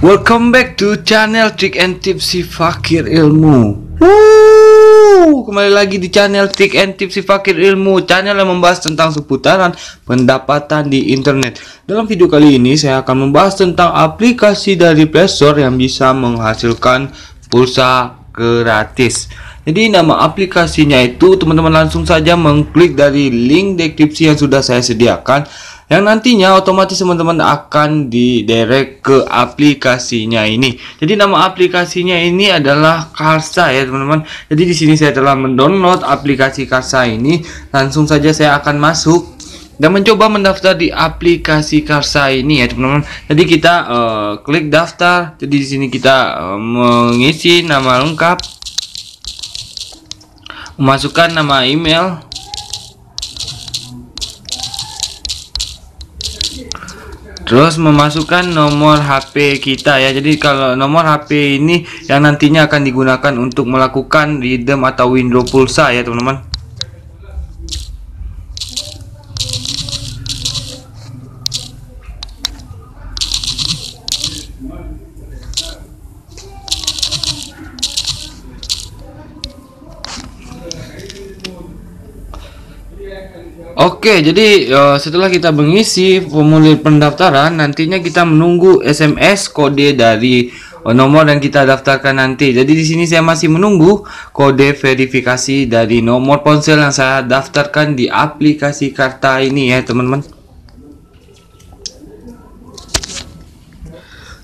Welcome back to channel Trick and Tips si Fakir Ilmu. Woo! Kembali lagi di channel Trick and Tips si Fakir Ilmu, channel yang membahas tentang seputaran pendapatan di internet. Dalam video kali ini saya akan membahas tentang aplikasi dari Play Store yang bisa menghasilkan pulsa gratis. Jadi nama aplikasinya itu teman-teman langsung saja mengklik dari link deskripsi yang sudah saya sediakan yang nantinya otomatis teman-teman akan didirect ke aplikasinya ini. Jadi nama aplikasinya ini adalah Karsa ya teman-teman. Jadi di sini saya telah mendownload aplikasi Karsa ini. Langsung saja saya akan masuk dan mencoba mendaftar di aplikasi Karsa ini ya teman-teman. Jadi kita uh, klik daftar. Jadi di sini kita uh, mengisi nama lengkap, memasukkan nama email Terus memasukkan nomor HP kita ya. Jadi kalau nomor HP ini yang nantinya akan digunakan untuk melakukan redeem atau window pulsa ya teman-teman. Oke, jadi uh, setelah kita mengisi formulir pendaftaran, nantinya kita menunggu SMS kode dari uh, nomor yang kita daftarkan nanti. Jadi di sini saya masih menunggu kode verifikasi dari nomor ponsel yang saya daftarkan di aplikasi Karta ini ya, teman-teman.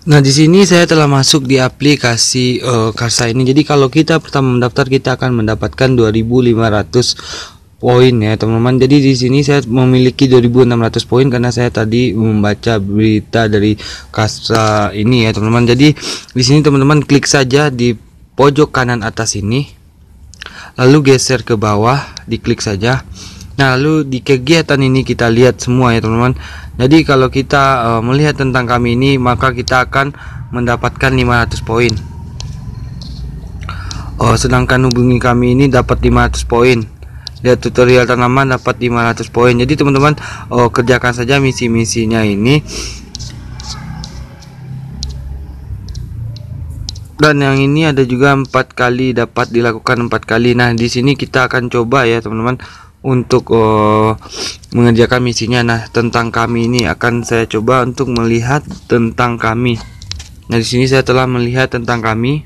Nah, di sini saya telah masuk di aplikasi uh, Karsa ini. Jadi kalau kita pertama mendaftar kita akan mendapatkan 2500 poin ya teman-teman. Jadi di sini saya memiliki 2600 poin karena saya tadi membaca berita dari Kasra ini ya teman-teman. Jadi di sini teman-teman klik saja di pojok kanan atas ini lalu geser ke bawah diklik saja. Nah lalu di kegiatan ini kita lihat semua ya teman-teman. Jadi kalau kita uh, melihat tentang kami ini maka kita akan mendapatkan 500 poin. Oh, sedangkan hubungi kami ini dapat 500 poin lihat tutorial tanaman dapat 500 poin. Jadi teman-teman oh, kerjakan saja misi-misinya ini. Dan yang ini ada juga empat kali dapat dilakukan empat kali. Nah di sini kita akan coba ya teman-teman untuk oh, mengerjakan misinya. Nah tentang kami ini akan saya coba untuk melihat tentang kami. Nah di sini saya telah melihat tentang kami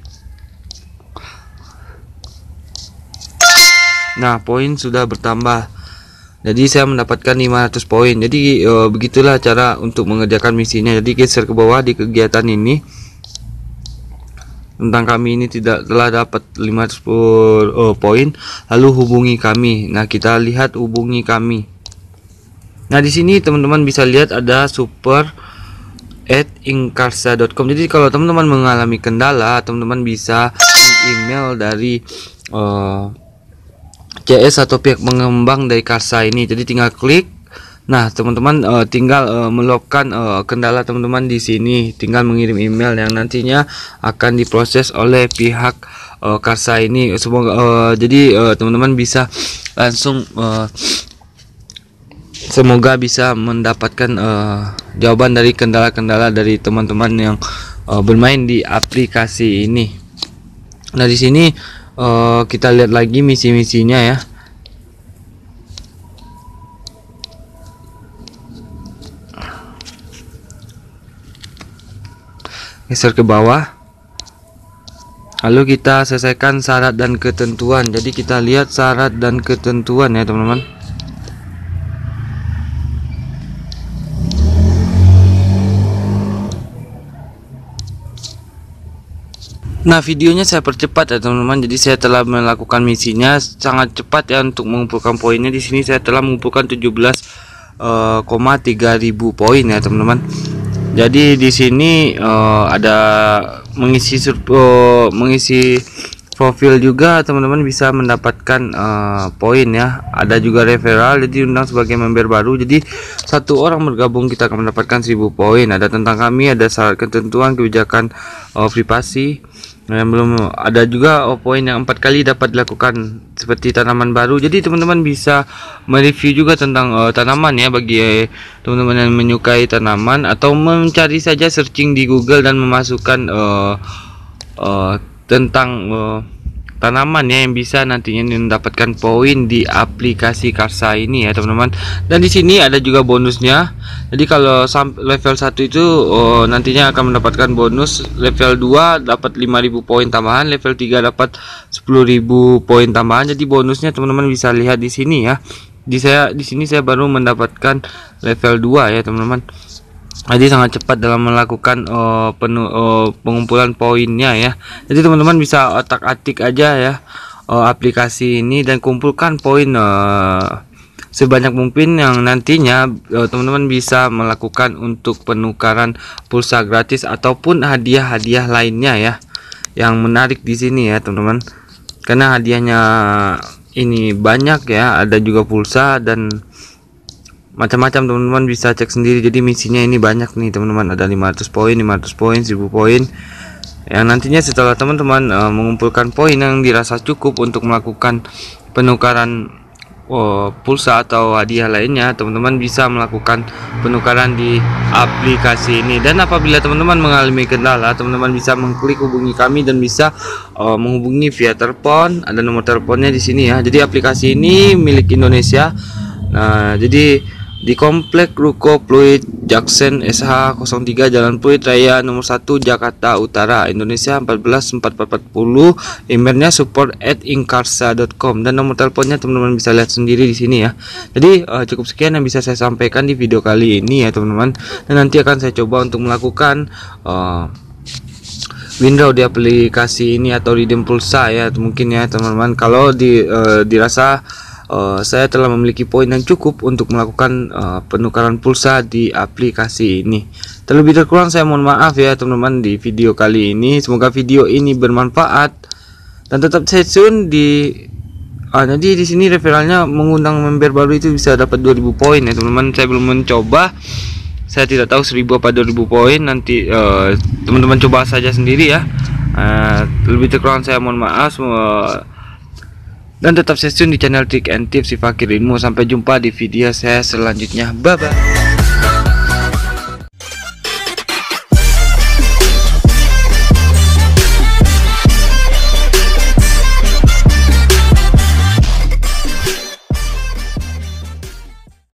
Nah, poin sudah bertambah. Jadi saya mendapatkan 500 poin. Jadi e, begitulah cara untuk mengerjakan misinya. Jadi geser ke bawah di kegiatan ini. Tentang kami ini tidak telah dapat 500 oh, poin, lalu hubungi kami. Nah, kita lihat hubungi kami. Nah, di sini teman-teman bisa lihat ada super at inkarsa.com. Jadi kalau teman-teman mengalami kendala, teman-teman bisa email dari uh, CS atau pihak pengembang dari Karsa ini jadi tinggal klik Nah, teman-teman uh, tinggal uh, melogkan uh, kendala teman-teman di sini, tinggal mengirim email yang nantinya akan diproses oleh pihak uh, Karsa ini. Semoga uh, jadi teman-teman uh, bisa langsung uh, semoga bisa mendapatkan uh, jawaban dari kendala-kendala dari teman-teman yang uh, bermain di aplikasi ini. Nah, di sini uh, kita lihat lagi misi-misinya ya. Geser ke bawah. Lalu kita selesaikan syarat dan ketentuan. Jadi kita lihat syarat dan ketentuan ya teman-teman Nah videonya saya percepat ya teman-teman. Jadi saya telah melakukan misinya sangat cepat ya untuk mengumpulkan poinnya. Di sini saya telah mengumpulkan 17,3 uh, ribu poin ya teman-teman. Jadi di sini uh, ada mengisi uh, mengisi profil juga teman-teman bisa mendapatkan uh, poin ya. Ada juga referral jadi undang sebagai member baru. Jadi satu orang bergabung kita akan mendapatkan 1000 poin. Ada tentang kami ada syarat ketentuan kebijakan uh, privasi Nah, belum ada juga oh, poin yang empat kali dapat dilakukan seperti tanaman baru. Jadi teman-teman bisa mereview juga tentang uh, tanaman ya bagi teman-teman yang menyukai tanaman atau mencari saja searching di Google dan memasukkan uh, uh, tentang uh, tanaman ya yang bisa nantinya mendapatkan poin di aplikasi Karsa ini ya teman-teman. Dan di sini ada juga bonusnya. Jadi kalau level 1 itu oh, nantinya akan mendapatkan bonus level 2 dapat 5000 poin tambahan, level 3 dapat 10000 poin tambahan. Jadi bonusnya teman-teman bisa lihat di sini ya. Di saya di sini saya baru mendapatkan level 2 ya teman-teman jadi sangat cepat dalam melakukan uh, penuh uh, pengumpulan poinnya ya. Jadi teman-teman bisa otak-atik aja ya uh, aplikasi ini dan kumpulkan poin uh, sebanyak mungkin yang nantinya teman-teman uh, bisa melakukan untuk penukaran pulsa gratis ataupun hadiah-hadiah lainnya ya yang menarik di sini ya teman-teman. Karena hadiahnya ini banyak ya ada juga pulsa dan macam-macam teman-teman bisa cek sendiri. Jadi misinya ini banyak nih teman-teman. Ada 500 poin 500 poin 1000 poin. Yang nantinya setelah teman-teman uh, mengumpulkan poin yang dirasa cukup untuk melakukan penukaran oh, pulsa atau hadiah lainnya teman-teman bisa melakukan penukaran di aplikasi ini. Dan apabila teman-teman mengalami kendala teman-teman bisa mengklik hubungi kami dan bisa uh, menghubungi via telepon. Ada nomor teleponnya di sini ya. Jadi aplikasi ini milik Indonesia. Nah jadi di Komplek Ruko Pluit Jackson SH 03 Jalan Pluit Raya nomor 1 Jakarta Utara Indonesia 144440 emailnya support at inkarsa.com dan nomor teleponnya teman-teman bisa lihat sendiri di sini ya. Jadi uh, cukup sekian yang bisa saya sampaikan di video kali ini ya teman-teman. Dan nanti akan saya coba untuk melakukan uh, window di aplikasi ini atau redeem pulsa ya mungkin ya teman-teman. Kalau di uh, dirasa uh, saya telah memiliki poin yang cukup untuk melakukan uh, penukaran pulsa di aplikasi ini. Terlebih terkurang saya mohon maaf ya teman-teman di video kali ini. Semoga video ini bermanfaat dan tetap stay tune di Ah, jadi di sini referralnya mengundang member baru itu bisa dapat 2000 poin ya teman-teman. Saya belum mencoba. Saya tidak tahu 1000 apa 2000 poin nanti teman-teman uh, coba saja sendiri ya. Uh, lebih terkurang saya mohon maaf. Uh, dan tetap stay tune di channel Trick and Tips si Fakir Ilmu. Sampai jumpa di video saya selanjutnya. Bye bye.